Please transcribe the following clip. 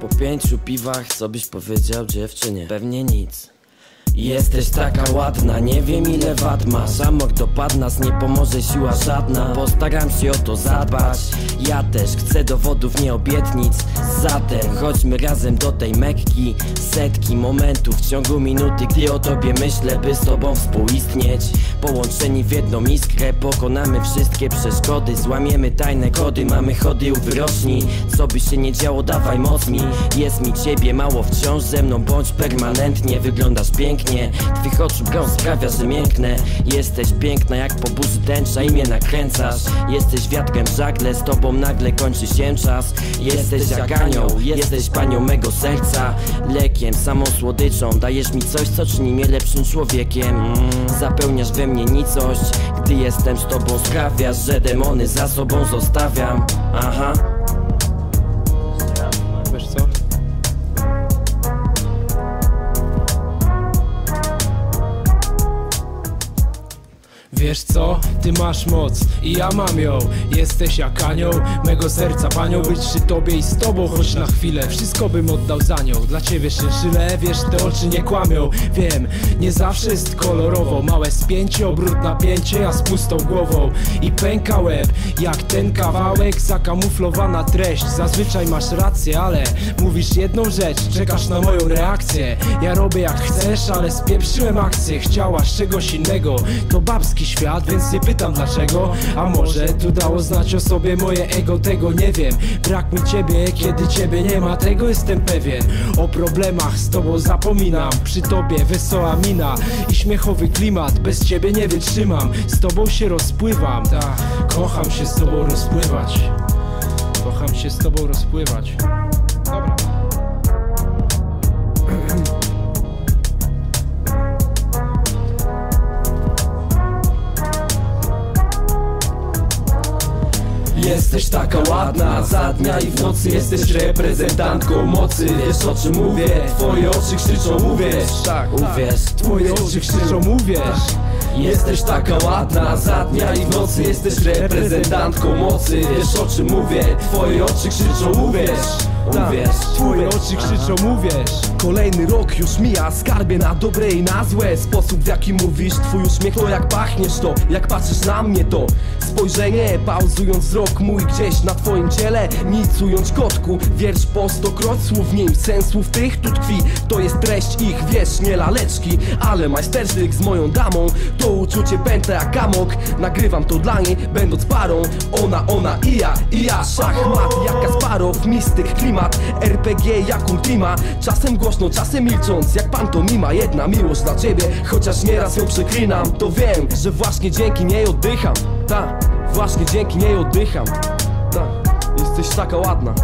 Po pięciu piwach, co byś powiedział dziewczynie? Pewnie nic Jesteś taka ładna, nie wiem ile wad masz Amok dopadł nas, nie pomoże siła żadna. Postaram się o to zadbać. Ja też chcę dowodów, nie obietnic. Zatem chodźmy razem do tej Mekki. Setki momentów w ciągu minuty Gdy o tobie myślę, by z tobą współistnieć. Połączeni w jedną iskrę Pokonamy wszystkie przeszkody. Złamiemy tajne kody, mamy chody u wyroczni. Co by się nie działo, dawaj moc mi Jest mi ciebie mało wciąż ze mną Bądź permanentnie, wyglądasz pięknie Twych oczu brąz sprawia, że mięknę Jesteś piękna jak po burzy tęcza i mnie nakręcasz. Jesteś wiatrem w żagle, z tobą nagle kończy się czas. Jesteś jak anioł, jesteś panią mego serca. Lekiem, samą słodyczą Dajesz mi coś, co czyni mnie lepszym człowiekiem. Mm, Zapełniasz we mnie nicość. Gdy jestem z tobą sprawiasz, że demony za sobą zostawiam. Aha Wiesz co? Ty masz moc i ja mam ją. Jesteś jak anioł mego serca panią. Być przy tobie i z tobą choć na chwilę. Wszystko bym oddał za nią. Dla ciebie szynszyle, wiesz te oczy nie kłamią. Wiem, nie zawsze jest kolorowo. Małe spięcie, obrót napięcie, a z pustą głową. I pęka łeb, jak ten kawałek. Zakamuflowana treść. Zazwyczaj masz rację, ale mówisz jedną rzecz. Czekasz na moją reakcję. Ja robię jak chcesz, ale spieprzyłem akcję. Chciałaś czegoś innego. To babski świat, więc nie pytam dlaczego. A może tu dało znać o sobie moje ego Tego nie wiem. Brak mi ciebie, kiedy ciebie nie ma Tego jestem pewien. O problemach z tobą zapominam Przy tobie wesoła mina I śmiechowy klimat Bez ciebie nie wytrzymam. Z tobą się rozpływam. Tak, kocham się z tobą rozpływać. Kocham się z tobą rozpływać. Dobra Jesteś taka ładna, za dnia i w nocy jesteś reprezentantką mocy. Wiesz o czym mówię, twoje oczy krzyczą uwierz Tak, Uwierz, Twoje oczy krzyczą, mówisz. Jesteś taka ładna, za dnia i w nocy jesteś reprezentantką mocy. Wiesz o czym mówię, twoje oczy krzyczą uwierz uwierz Twoje oczy krzyczą, mówisz. Kolejny rok już mija, skarbie na dobre i na złe. Sposób w jaki mówisz, twój uśmiech to jak pachniesz to. Jak patrzysz na mnie to Spojrzenie, pauzując wzrok mój gdzieś na twoim ciele. Nic ująć kotku, wiersz po stokroć słów w nim Sens słów tych tu tkwi, to jest treść ich Wiesz, nie laleczki, ale majstersztyk z moją damą. To uczucie pęta jak amok Nagrywam to dla niej, będąc parą. Ona, ona i ja, i ja Szachmat jak Kasparow, mistyk, klimat. RPG jak ultima. Czasem głośno, czasem milcząc. Jak pantomima, jedna miłość dla ciebie. Chociaż nieraz ją przeklinam To wiem, że właśnie dzięki niej oddycham. Ta, właśnie dzięki niej oddycham. Ta, jesteś taka ładna